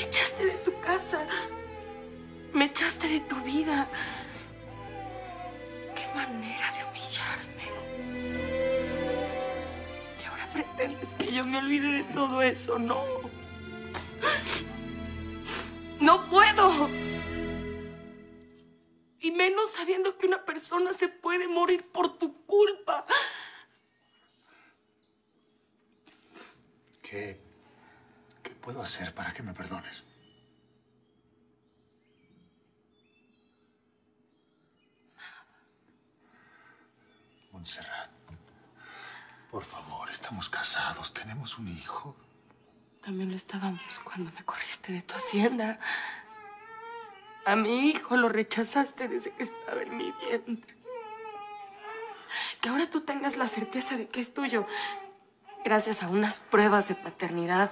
Me echaste de tu casa. Me echaste de tu vida. Qué manera de humillarme. Y ahora pretendes que yo me olvide de todo eso, no. No puedo. Y menos sabiendo que una persona se puede morir por tu culpa. ¿Qué, puedo hacer para que me perdones? Montserrat, por favor, estamos casados, tenemos un hijo. También lo estábamos cuando me corriste de tu hacienda. A mi hijo lo rechazaste desde que estaba en mi vientre. Que ahora tú tengas la certeza de que es tuyo, gracias a unas pruebas de paternidad,